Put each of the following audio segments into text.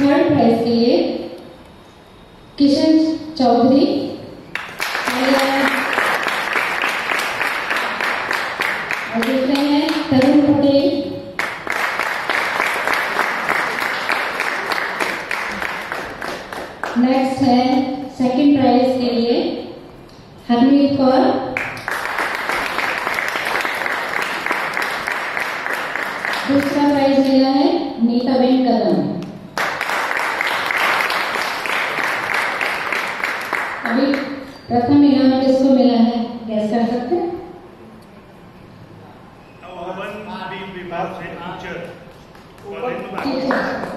Third prize के लिए किशन चौधरी और दूसरे हैं तरुण पटेल नेक्स्ट है सेकंड प्राइज के लिए हरमीत कौर दूसरा remarks and.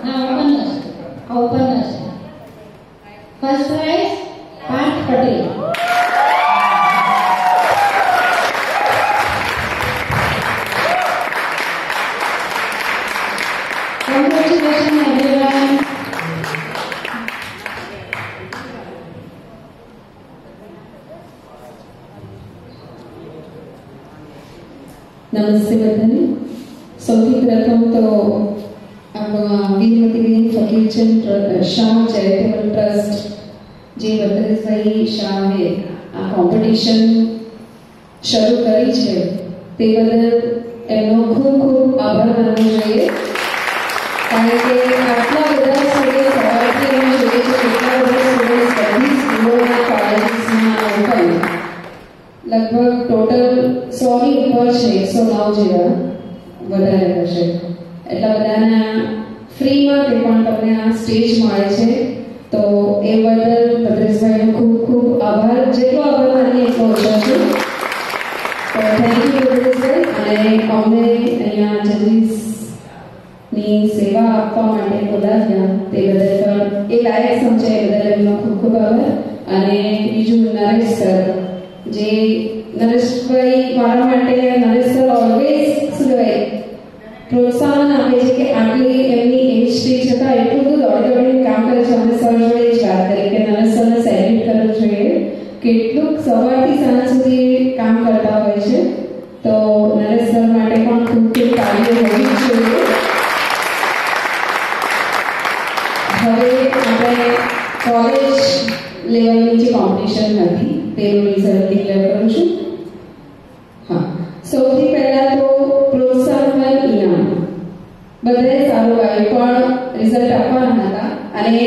Now First prize, Parth Patel. Congratulations. Namaste, Vandana. સૌથી પ્રથમ તો આપણો વીરમતીબેન ફકીરચંદ શાહ ટ્રસ્ટ, જે ભદ્રેશભાઈ શાહે આ કોમ્પિટિશન શરૂ કરી છે, તે બદલ એમનો ખૂબ ખૂબ આભાર માનવો કારણ કે આટલા બધા લગભગ ટોટલ સોની ઉપર છે એકસો નવ જેવા. વધારે થશે. એટલે બધાના ફ્રીમાં તે પણ તમને આ સ્ટેજ મળે છે. તો એ બદલ ભદ્રેશભાઈનો ખૂબ ખૂબ આભાર. જેટલો આભાર માની એટલો ઓછો છે. તો થેન્ક યુ ભદ્રેશભાઈ અને અમને અહીંયા જજીસની સેવા આપવા માટે બોલાવ્યા તે બદલ પણ એ લાયક સમજે એ બદલ એમનો ખૂબ ખૂબ આભાર. અને બીજું નરેશ સર, જે નરેશભાઈ મારા માટે નરેશ સર ઓલવેઝ શું પ્રોત્સાહન આપે છે કે આટલી એમની એજથી છતાં એટલું બધું દોડી દોડીને કામ કરે છે. અમે સર જોડે જ વાત કરી કે નરેશ સરને સેલ્યુટ કરવું જોઈએ. કેટલું સવારથી સાંજ સુધી કામ કરતા હોય છે. તો નરેશ સર માટે પણ ખૂબ ખૂબ કાર્ય હોવી જોઈએ. હવે આપણે કોલેજ લેવલની જે કોમ્પિટિશન હતી, તેનું રિઝલ્ટ ડિક્લેર કરું છું. હા. સૌથી બધાએ સારું આવ્યું પણ રિઝલ્ટ આપવાના હતા અને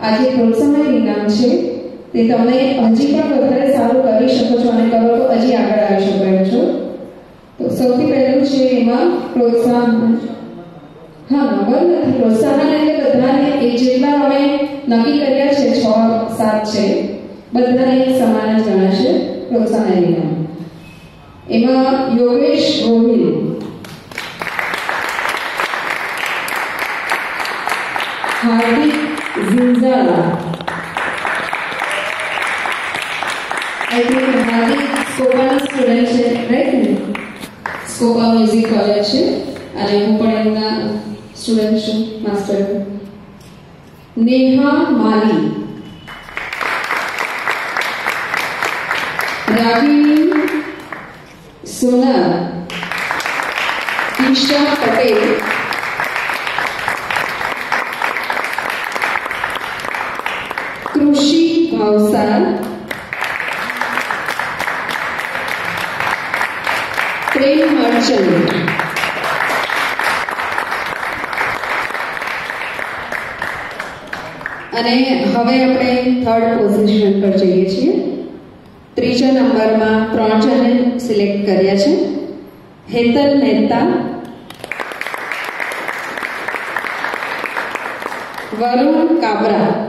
આ જે પ્રોત્સાહન ઇનામ છે, તે તમે હજી પણ વધારે સારું કરી શકો છો અને કરો તો હજી આગળ આવી શકો છો. તો સૌથી પહેલું છે એમાં પ્રોત્સાહન. હા નંબર નથી. પ્રોત્સાહન એટલે બધાને એ જેટલા અમે નક્કી કર્યા છે, છ, સાત છે, બધાને સમાન જ ગણાશે પ્રોત્સાહન ઇનામ એમાં યોગેશ ગોહિલ. હાર્દિક ઝિંઝાલા આઈ થિંક હાર્દિક સ્કોપાના સ્ટુડન્ટ છે રાઈટ સ્કોપા મ્યુઝિક કોલેજ છે અને હું પણ એમના સ્ટુડન્ટ છું માસ્ટર નેહા માલી રાગિણી સોના ઈશા પટેલ કૃષિ ભાવસાર પ્રેમ મર્ચન્ટ અને હવે આપણે થર્ડ પોઝિશન પર જઈએ છીએ. ત્રીજા નંબરમાં ત્રણ જણને સિલેક્ટ કર્યા છે. હેતલ મહેતા. વરુણ કાબરા.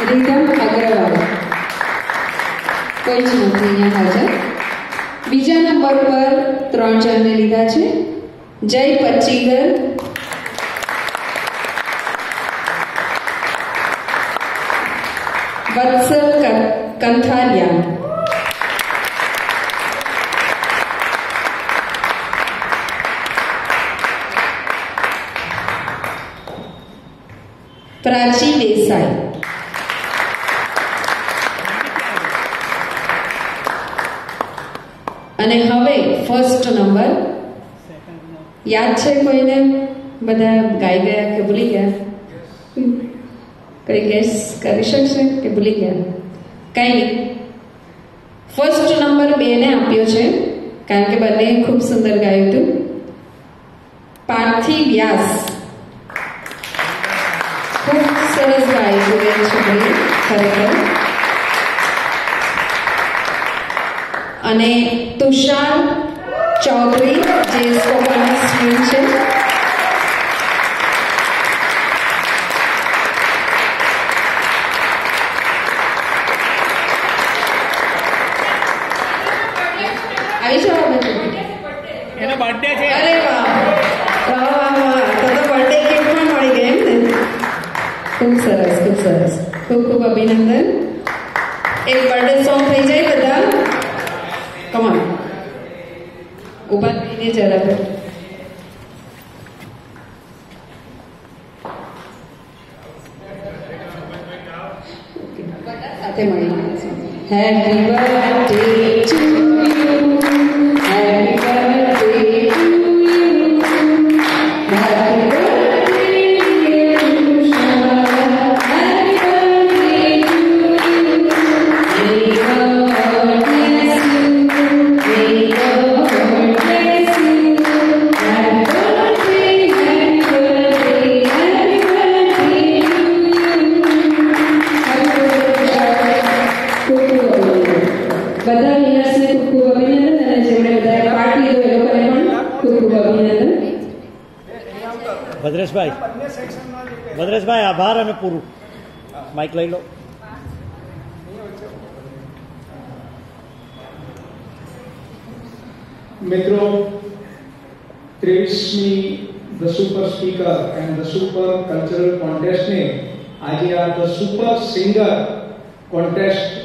રીધમ અગ્રવાલ કોઈ જ નથી અહીંયા હાજર? બીજા નંબર પર ત્રણ જણને લીધા છે. જય પચ્ચીગર વત્સલ કંથારિયા. પ્રાચી દેસાઈ. અને હવે ફર્સ્ટ નંબર યાદ છે કોઈને? બધા ગાઈ ગયા કે ભૂલી ગયા? કઈ ગેસ કરી શકશે કે ભૂલી ગયા? કઈ ફર્સ્ટ નંબર બેને આપ્યો છે, કારણ કે બંને ખૂબ સુંદર ગાયું હતું. પાર્થિવ વ્યાસ. ખૂબ સરસ ગાયું છોકરી, ખરેખર. અને તુષાર ચૌધરી જે સ્ટુડન્ટ છે. આવી જાઓ એનો બર્થડે છે. અરે ખૂબ સરસ ખૂબ સરસ. ખૂબ ખૂબ અભિનંદન. એક બર્થડે સોંગ થઈ જાય બધા. કમાન ઊભા થઈને જરા સાથે મળીને હેપી બર્થડે ટુ બધા વિનર્સને ખૂબ ખૂબ અભિનંદન અને જેમણે બધાએ પાર્ટ લીધો એ લોકોને પણ ખૂબ ખૂબ અભિનંદન ભદ્રેશભાઈ ભદ્રેશભાઈ આભાર અને પૂરું માઇક લઈ લો મિત્રો ત્રેવીસમી the super speaker and the super cultural કોન્ટેસ્ટને આજે આ ધ સુપર સિંગર કોન્ટેસ્ટ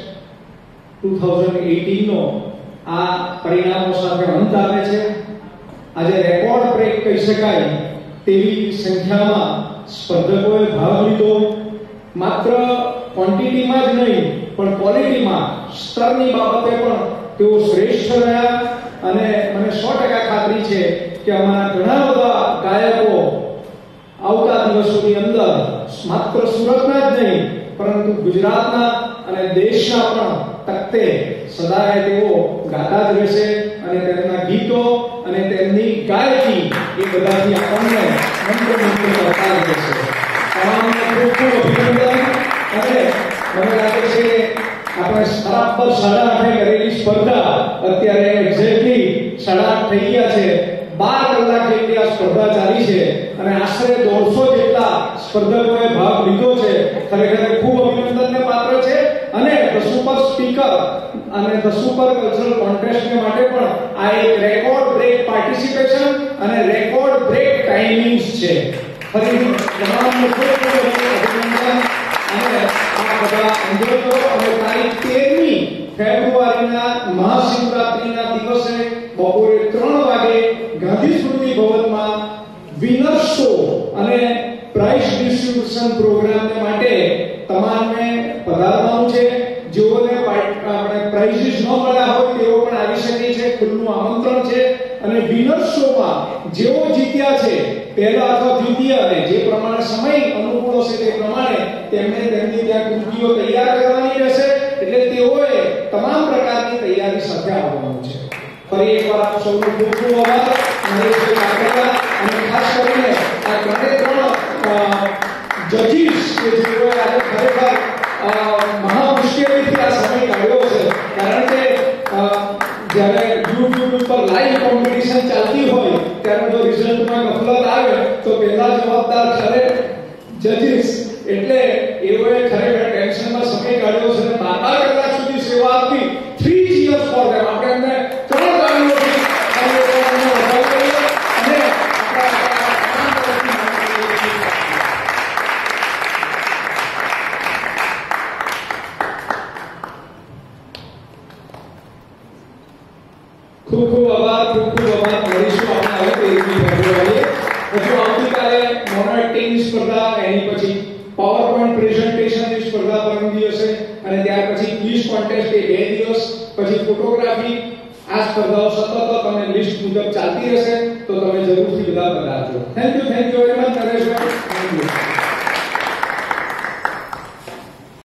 2018 નો આ પરિણામો સાથે અંત આવે છે. આજે રેકોર્ડ બ્રેક કહી શકાય તેવી સંખ્યામાં સ્પર્ધકોએ ભાગ લીધો. માત્ર ક્વોન્ટિટીમાં જ નહીં, પણ ક્વોલિટીમાં સ્તરની બાબતે પણ તેઓ શ્રેષ્ઠ રહ્યા. અને મને સો ટકા ખાતરી છે કે અમારા ઘણા બધા ગાયકો આવતા દિવસોની અંદર માત્ર સુરતના જ નહીં, પરંતુ ગુજરાતના અને દેશના પણ તખતે સદાય તેઓ ગાતા જ રહેશે અને તેમના ગીતો અને તેમની ગાયકી એ બધાથી આપણને મંત્રમુગ્ધ કરતા રહેશે તમામને ખૂબ ખૂબ અભિનંદન. અને મને લાગે છે આપણે સાડા પર સાડા આઠે કરેલી સ્પર્ધા અત્યારે એક્ઝેક્ટલી સાડા થઈ ગયા છે, બાર કલાક જેટલી આ સ્પર્ધા ચાલી છે અને આશરે દોઢસો જેટલા સ્પર્ધકોએ ભાગ લીધો છે, ખરેખર ખૂબ અભિનંદનને પાત્ર છે અને ધ સુપર સ્પીકર અને ધ સુપર કલ્ચરલ કોન્ટેસ્ટ માટે પણ આ એક રેકોર્ડ બ્રેક પાર્ટિસિપેશન અને રેકોર્ડ બ્રેક ટાઈમિંગ્સ છે. ફરી ખૂબ અભિનંદન. અને આ બધા એન્જોય અને તારીખ 13મી ફેબ્રુઆરીના મહાશિવરાત્રીના દિવસે બપોરે 3 વાગે ગાંધી સ્મૃતિ ભવનમાં વિનર શો અને પ્રાઇઝ ડિસ્ટ્રીબ્યુશન પ્રોગ્રામ માટે તમામને પધારવાનું છે. જેઓ જીત્યા છે, પહેલા અથવા દ્વિતીય, અને જે પ્રમાણે સમય અનુકૂળ હશે તે પ્રમાણે તેમને તેમની ત્યાં કૃતિઓ તૈયાર કરવાની રહેશે. એટલે તેઓએ તમામ પ્રકારની તૈયારી સાથે આવવાનું છે. ફરી એકવાર આપ સૌનો ખૂબ ખૂબ આભાર. નરેશભાઈ કાકડિયા અને ખાસ કરીને આ ત્રણે ત્રણ જજીસ કે જેઓએ આજે ખરેખર મહા મુશ્કેલીથી આ સમય કાઢ્યો છે. કારણ કે જ્યારે યુટ્યુબ ઉપર લાઈવ કોમ્પિટિશન ચાલતી હોય ત્યારે જો રિઝલ્ટમાં ગફલત આવે તો પહેલા જવાબદાર ઠરે જજીસ. એટલે એઓએ ખરેખર સ્પર્ધા, એની પછી પાવરપોઈન્ટ પ્રેઝન્ટેશનની સ્પર્ધા પરમ દિવસે અને ત્યાર પછી ક્વિઝ કોન્ટેસ્ટ એ બે દિવસ, પછી ફોટોગ્રાફી આ સ્પર્ધાઓ સતત તમે લિસ્ટ મુજબ ચાલતી રહેશે, તો તમે જરૂરથી બધા પધારજો thank you thank you very much